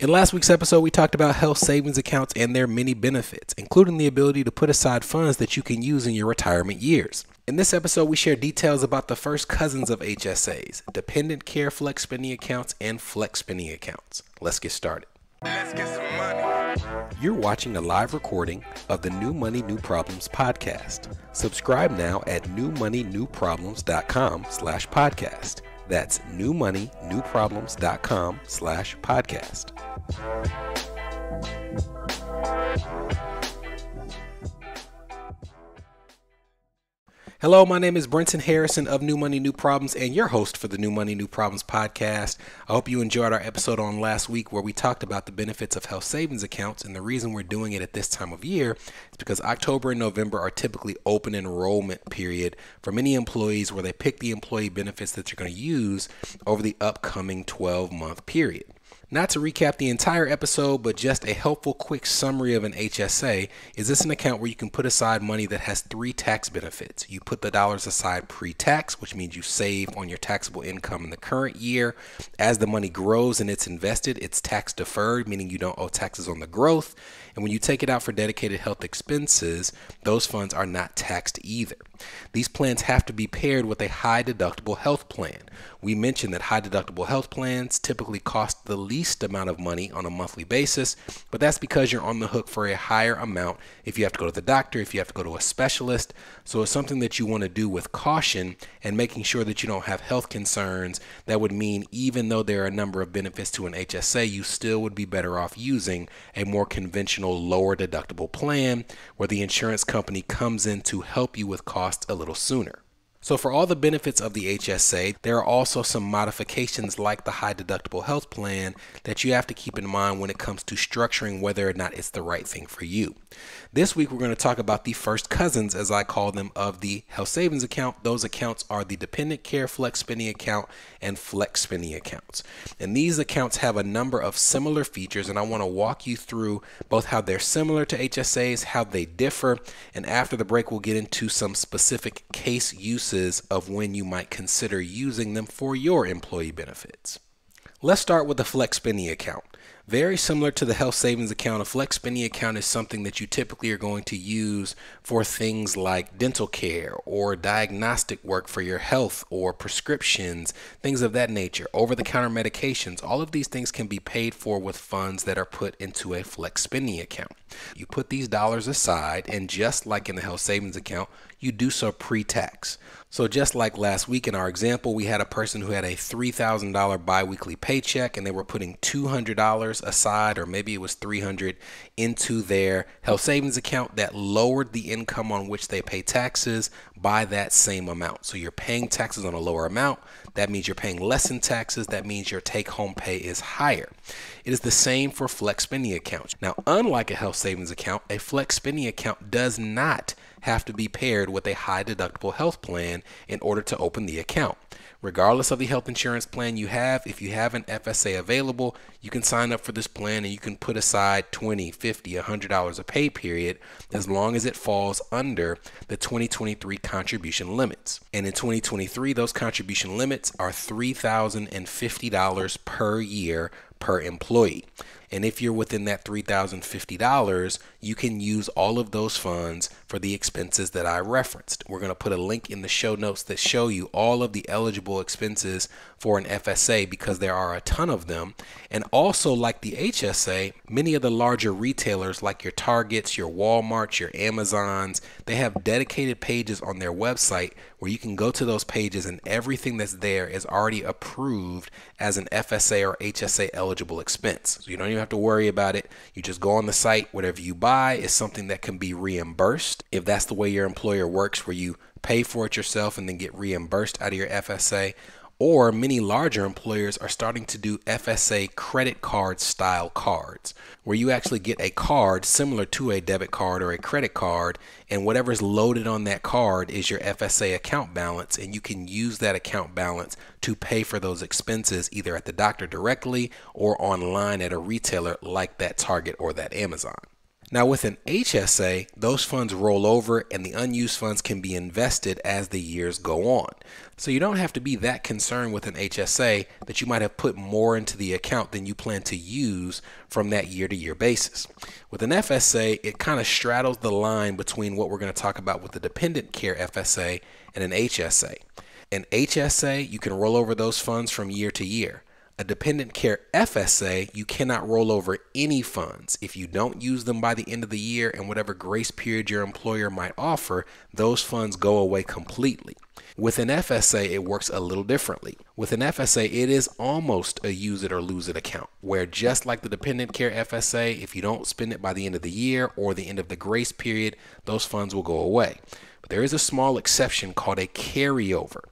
In last week's episode, we talked about health savings accounts and their many benefits, including the ability to put aside funds that you can use in your retirement years. In this episode, we share details about the first cousins of HSAs, dependent care flex spending accounts, and flex spending accounts. Let's get started. Let's get some money. You're watching a live recording of the New Money New Problems podcast. Subscribe now at newmoneynewproblems.com slash podcast. That's newmoneynewproblems.com slash podcast. Hello, my name is Brenton Harrison of New Money New Problems and your host for the New Money New Problems podcast. I hope you enjoyed our episode on last week where we talked about the benefits of health savings accounts. And the reason we're doing it at this time of year is because October and November are typically open enrollment period for many employees where they pick the employee benefits that you're going to use over the upcoming 12 month period. Not to recap the entire episode, but just a helpful quick summary of an HSA. Is this an account where you can put aside money that has three tax benefits? You put the dollars aside pre tax, which means you save on your taxable income in the current year. As the money grows and it's invested, it's tax deferred, meaning you don't owe taxes on the growth. And when you take it out for dedicated health expenses, those funds are not taxed either. These plans have to be paired with a high deductible health plan. We mentioned that high deductible health plans typically cost the least amount of money on a monthly basis, but that's because you're on the hook for a higher amount if you have to go to the doctor, if you have to go to a specialist. So it's something that you want to do with caution and making sure that you don't have health concerns. That would mean even though there are a number of benefits to an HSA, you still would be better off using a more conventional lower deductible plan where the insurance company comes in to help you with costs a little sooner. So, for all the benefits of the HSA, there are also some modifications like the high deductible health plan that you have to keep in mind when it comes to structuring whether or not it's the right thing for you. This week, we're going to talk about the first cousins, as I call them, of the health savings account. Those accounts are the dependent care flex spending account and flex spending accounts. And these accounts have a number of similar features, and I want to walk you through both how they're similar to HSAs, how they differ, and after the break, we'll get into some specific case use of when you might consider using them for your employee benefits. Let's start with the flex spending account. Very similar to the health savings account, a flex spending account is something that you typically are going to use for things like dental care or diagnostic work for your health or prescriptions, things of that nature, over the counter medications. All of these things can be paid for with funds that are put into a flex spending account. You put these dollars aside, and just like in the health savings account, you do so pre tax. So, just like last week in our example, we had a person who had a $3,000 biweekly paycheck and they were putting $200 aside, or maybe it was 300 into their health savings account that lowered the income on which they pay taxes by that same amount. So, you're paying taxes on a lower amount. That means you're paying less in taxes. That means your take home pay is higher. It is the same for flex spending accounts. Now, unlike a health savings account, a flex spending account does not have to be paired with a high deductible health plan in order to open the account. Regardless of the health insurance plan you have, if you have an FSA available, you can sign up for this plan and you can put aside 20, 50, $100 a pay period as long as it falls under the 2023 contribution limits. And in 2023, those contribution limits are $3,050 per year per employee. And if you're within that $3,050, you can use all of those funds for the expenses that I referenced. We're going to put a link in the show notes that show you all of the eligible expenses for an FSA because there are a ton of them. And also, like the HSA, many of the larger retailers, like your Targets, your Walmarts, your Amazons, they have dedicated pages on their website where you can go to those pages and everything that's there is already approved as an FSA or HSA eligible expense. So you don't even have to worry about it. You just go on the site, whatever you buy is something that can be reimbursed. If that's the way your employer works, where you pay for it yourself and then get reimbursed out of your FSA, or many larger employers are starting to do FSA credit card style cards, where you actually get a card similar to a debit card or a credit card, and whatever's loaded on that card is your FSA account balance, and you can use that account balance to pay for those expenses either at the doctor directly or online at a retailer like that Target or that Amazon. Now, with an HSA, those funds roll over and the unused funds can be invested as the years go on. So, you don't have to be that concerned with an HSA that you might have put more into the account than you plan to use from that year to year basis. With an FSA, it kind of straddles the line between what we're going to talk about with the dependent care FSA and an HSA. An HSA, you can roll over those funds from year to year a dependent care FSA, you cannot roll over any funds. If you don't use them by the end of the year and whatever grace period your employer might offer, those funds go away completely. With an FSA, it works a little differently. With an FSA, it is almost a use it or lose it account, where just like the dependent care FSA, if you don't spend it by the end of the year or the end of the grace period, those funds will go away. But there is a small exception called a carryover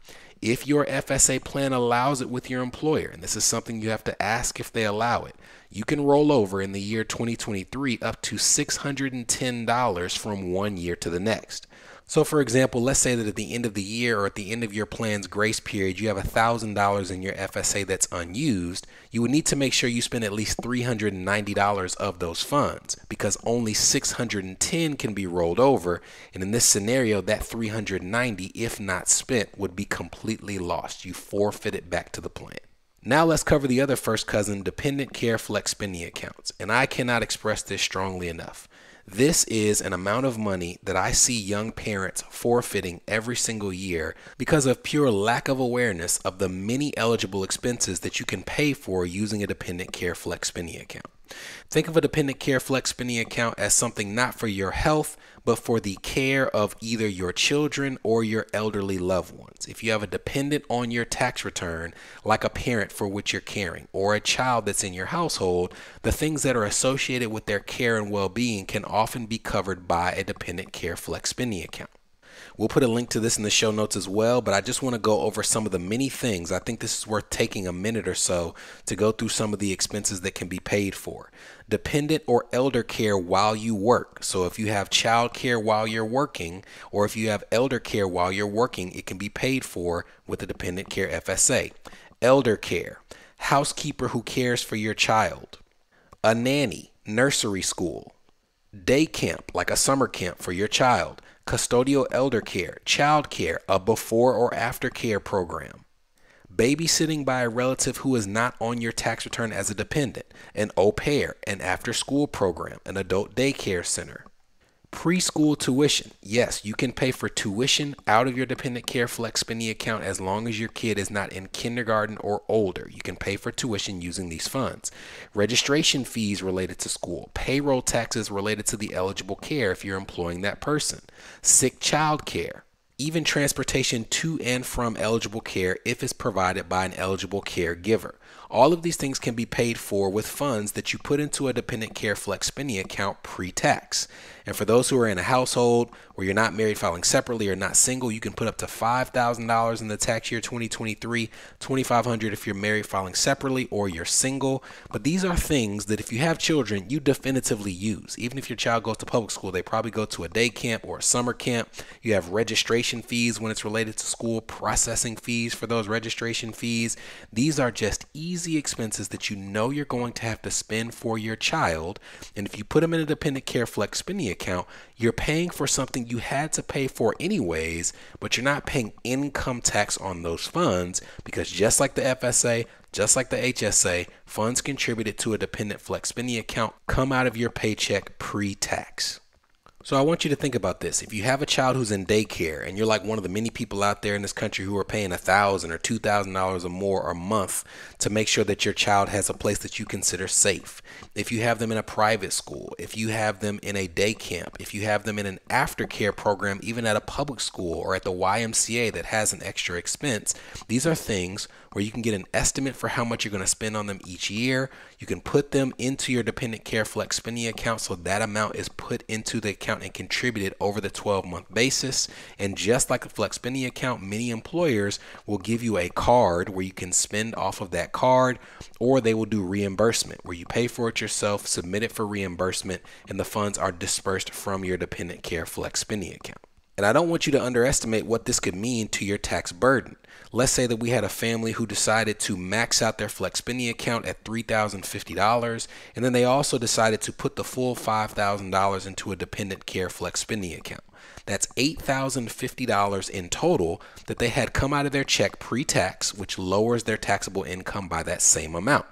if your FSA plan allows it with your employer, and this is something you have to ask if they allow it, you can roll over in the year 2023 up to $610 from one year to the next. So, for example, let's say that at the end of the year or at the end of your plan's grace period, you have $1,000 in your FSA that's unused. You would need to make sure you spend at least $390 of those funds because only 610 can be rolled over. And in this scenario, that 390, if not spent, would be completely lost. You forfeit it back to the plan. Now let's cover the other first cousin dependent care flex spending accounts. And I cannot express this strongly enough. This is an amount of money that I see young parents forfeiting every single year because of pure lack of awareness of the many eligible expenses that you can pay for using a dependent care flex spending account. Think of a dependent care flex spending account as something not for your health, but for the care of either your children or your elderly loved ones. If you have a dependent on your tax return, like a parent for which you're caring, or a child that's in your household, the things that are associated with their care and well being can often be covered by a dependent care flex spending account. We'll put a link to this in the show notes as well, but I just want to go over some of the many things. I think this is worth taking a minute or so to go through some of the expenses that can be paid for. Dependent or elder care while you work. So if you have child care while you're working, or if you have elder care while you're working, it can be paid for with a dependent care FSA. Elder care, housekeeper who cares for your child, a nanny, nursery school, day camp, like a summer camp for your child, custodial elder care, child care, a before or after care program, babysitting by a relative who is not on your tax return as a dependent, an au pair, an after school program, an adult daycare center, Preschool tuition. Yes, you can pay for tuition out of your dependent care flex spending account as long as your kid is not in kindergarten or older. You can pay for tuition using these funds. Registration fees related to school, payroll taxes related to the eligible care if you're employing that person, sick child care, even transportation to and from eligible care if it's provided by an eligible caregiver. All of these things can be paid for with funds that you put into a dependent care flex spending account pre tax. And for those who are in a household where you're not married filing separately or not single, you can put up to $5,000 in the tax year 2023, 2500 if you're married filing separately or you're single. But these are things that if you have children, you definitively use. Even if your child goes to public school, they probably go to a day camp or a summer camp. You have registration fees when it's related to school, processing fees for those registration fees. These are just easy expenses that you know you're going to have to spend for your child. And if you put them in a dependent care flex spending account, you're paying for something you had to pay for anyways, but you're not paying income tax on those funds because just like the FSA, just like the HSA, funds contributed to a dependent flex spending account come out of your paycheck pre tax. So I want you to think about this. If you have a child who's in daycare and you're like one of the many people out there in this country who are paying a thousand or two thousand dollars or more a month to make sure that your child has a place that you consider safe. If you have them in a private school, if you have them in a day camp, if you have them in an aftercare program, even at a public school or at the YMCA that has an extra expense, these are things where you can get an estimate for how much you're going to spend on them each year. You can put them into your dependent care flex spending account so that amount is put into the account and contributed over the 12 month basis. And just like a flex spending account, many employers will give you a card where you can spend off of that card, or they will do reimbursement where you pay for it yourself, submit it for reimbursement, and the funds are dispersed from your dependent care flex spending account. And I don't want you to underestimate what this could mean to your tax burden. Let's say that we had a family who decided to max out their flex spending account at $3,050, and then they also decided to put the full $5,000 into a dependent care flex spending account. That's $8,050 in total that they had come out of their check pre tax, which lowers their taxable income by that same amount.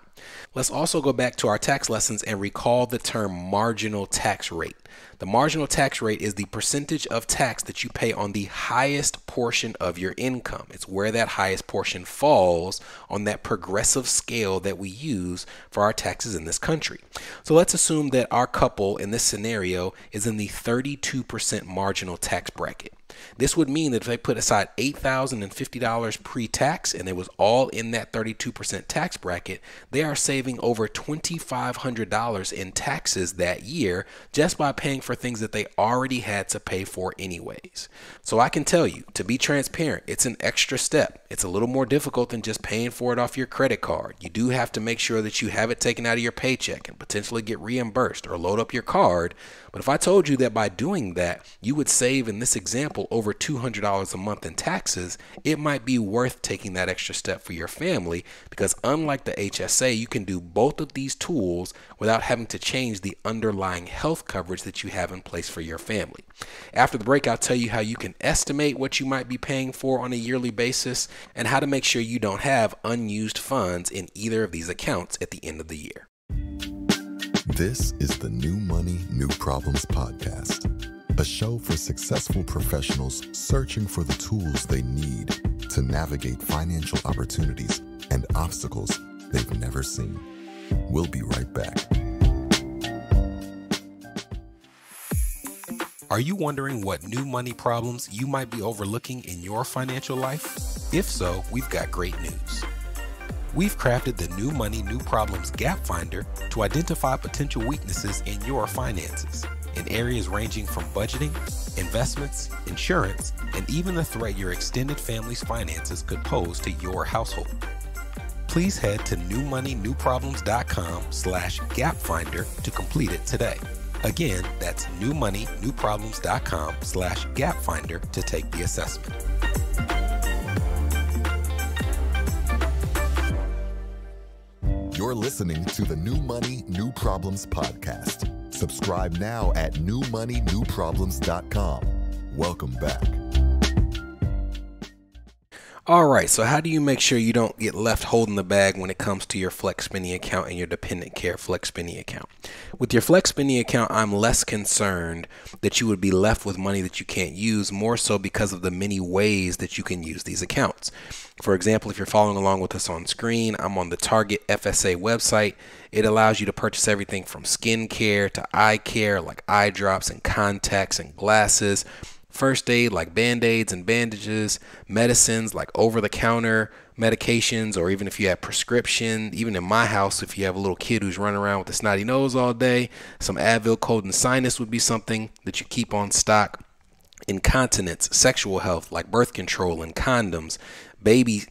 Let's also go back to our tax lessons and recall the term marginal tax rate. The marginal tax rate is the percentage of tax that you pay on the highest portion of your income. It's where that highest portion falls on that progressive scale that we use for our taxes in this country. So let's assume that our couple in this scenario is in the 32% marginal tax bracket. This would mean that if they put aside $8,050 pre tax and it was all in that 32% tax bracket, they are saving over $2,500 in taxes that year just by paying for things that they already had to pay for, anyways. So I can tell you, to be transparent, it's an extra step. It's a little more difficult than just paying for it off your credit card. You do have to make sure that you have it taken out of your paycheck and potentially get reimbursed or load up your card. But if I told you that by doing that, you would save in this example over $200 a month in taxes, it might be worth taking that extra step for your family because unlike the HSA, you can do both of these tools without having to change the underlying health coverage that you have in place for your family. After the break, I'll tell you how you can estimate what you might be paying for on a yearly basis and how to make sure you don't have unused funds in either of these accounts at the end of the year. This is the New Money, New Problems podcast, a show for successful professionals searching for the tools they need to navigate financial opportunities and obstacles they've never seen. We'll be right back. Are you wondering what new money problems you might be overlooking in your financial life? If so, we've got great news. We've crafted the New Money, New Problems Gap Finder to identify potential weaknesses in your finances in areas ranging from budgeting, investments, insurance, and even the threat your extended family's finances could pose to your household. Please head to newmoneynewproblems.com slash gapfinder to complete it today. Again, that's newmoneynewproblems.com slash gapfinder to take the assessment. You're listening to the New Money, New Problems podcast. Subscribe now at newmoneynewproblems.com. Welcome back. All right, so how do you make sure you don't get left holding the bag when it comes to your flex spending account and your dependent care flex spending account? With your flex spending account, I'm less concerned that you would be left with money that you can't use, more so because of the many ways that you can use these accounts. For example, if you're following along with us on screen, I'm on the Target FSA website. It allows you to purchase everything from skincare to eye care, like eye drops and contacts and glasses first aid like band aids and bandages, medicines like over the counter medications, or even if you have prescription. Even in my house, if you have a little kid who's running around with a snotty nose all day, some Advil cold and sinus would be something that you keep on stock. Incontinence, sexual health like birth control and condoms, baby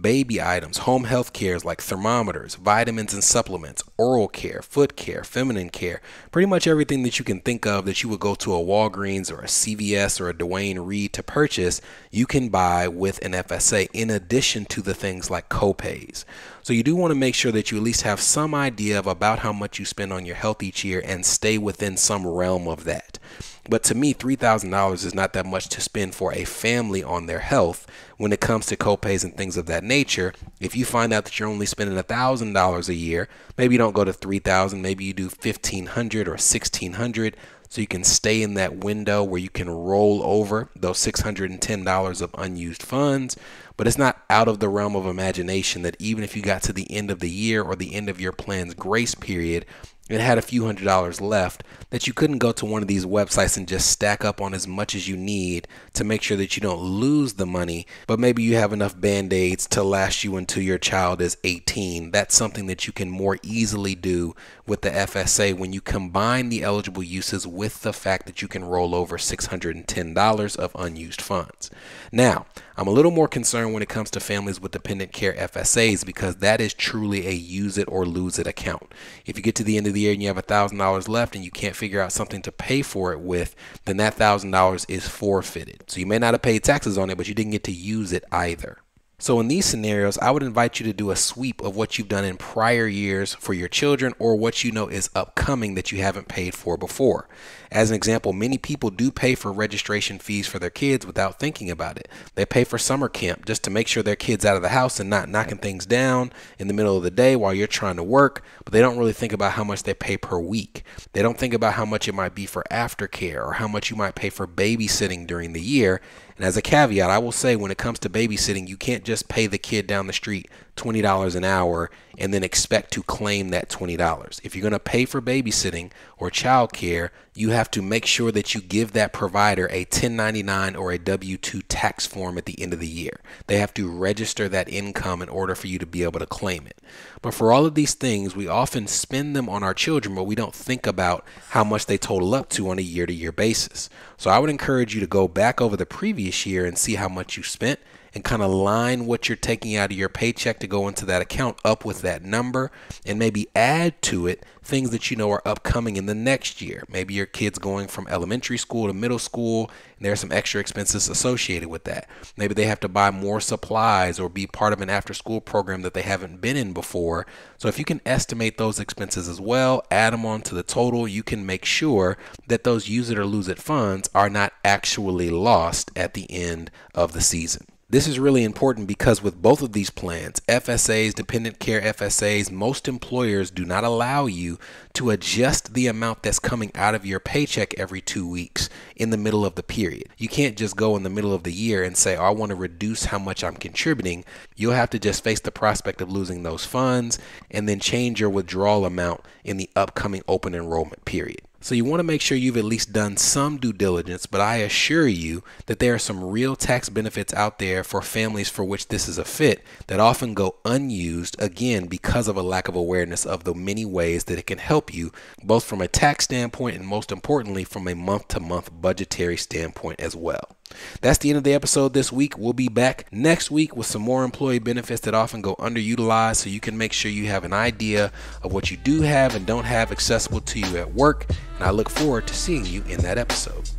baby items, home health cares like thermometers, vitamins and supplements, oral care, foot care, feminine care, pretty much everything that you can think of that you would go to a Walgreens or a CVS or a Duane Reade to purchase, you can buy with an FSA in addition to the things like copays. So you do want to make sure that you at least have some idea of about how much you spend on your health each year and stay within some realm of that. But to me, $3,000 is not that much to spend for a family on their health when it comes to copays and things of that nature. If you find out that you're only spending $1,000 a year, maybe you don't go to 3000 maybe you do 1500 or 1600 so you can stay in that window where you can roll over those $610 of unused funds. But it's not out of the realm of imagination that even if you got to the end of the year or the end of your plan's grace period, and had a few hundred dollars left that you couldn't go to one of these websites and just stack up on as much as you need to make sure that you don't lose the money, but maybe you have enough band aids to last you until your child is 18. That's something that you can more easily do with the FSA when you combine the eligible uses with the fact that you can roll over $610 of unused funds. Now, I'm a little more concerned when it comes to families with dependent care FSAs because that is truly a use it or lose it account. If you get to the end of the year and you have $1,000 left and you can't figure out something to pay for it with, then that $1,000 is forfeited. So you may not have paid taxes on it, but you didn't get to use it either. So, in these scenarios, I would invite you to do a sweep of what you've done in prior years for your children or what you know is upcoming that you haven't paid for before. As an example, many people do pay for registration fees for their kids without thinking about it. They pay for summer camp just to make sure their kids out of the house and not knocking things down in the middle of the day while you're trying to work, but they don't really think about how much they pay per week. They don't think about how much it might be for aftercare or how much you might pay for babysitting during the year. And as a caveat, I will say when it comes to babysitting, you can't just pay the kid down the street $20 an hour and then expect to claim that $20. If you're going to pay for babysitting or childcare, you have to make sure that you give that provider a 1099 or a W 2 tax form at the end of the year. They have to register that income in order for you to be able to claim it. But for all of these things, we often spend them on our children, but we don't think about how much they total up to on a year to year basis. So I would encourage you to go back over the previous year and see how much you spent and kind of line what you're taking out of your paycheck to go into that account up with that number and maybe add to it things that you know are upcoming in the next year. Maybe your kid's going from elementary school to middle school and there's some extra expenses associated with that. Maybe they have to buy more supplies or be part of an after school program that they haven't been in before. So if you can estimate those expenses as well, add them on to the total, you can make sure that those use it or lose it funds are not actually lost at the end of the season. This is really important because with both of these plans, FSAs, dependent care FSAs, most employers do not allow you to adjust the amount that's coming out of your paycheck every two weeks in the middle of the period. You can't just go in the middle of the year and say, oh, I want to reduce how much I'm contributing. You'll have to just face the prospect of losing those funds and then change your withdrawal amount in the upcoming open enrollment period. So you want to make sure you've at least done some due diligence, but I assure you that there are some real tax benefits out there for families for which this is a fit that often go unused again because of a lack of awareness of the many ways that it can help you both from a tax standpoint and most importantly from a month to month budgetary standpoint as well. That's the end of the episode this week. We'll be back next week with some more employee benefits that often go underutilized so you can make sure you have an idea of what you do have and don't have accessible to you at work. And I look forward to seeing you in that episode.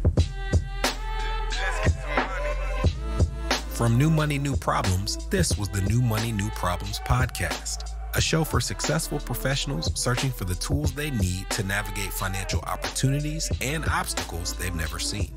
From New Money, New Problems, this was the New Money, New Problems podcast, a show for successful professionals searching for the tools they need to navigate financial opportunities and obstacles they've never seen.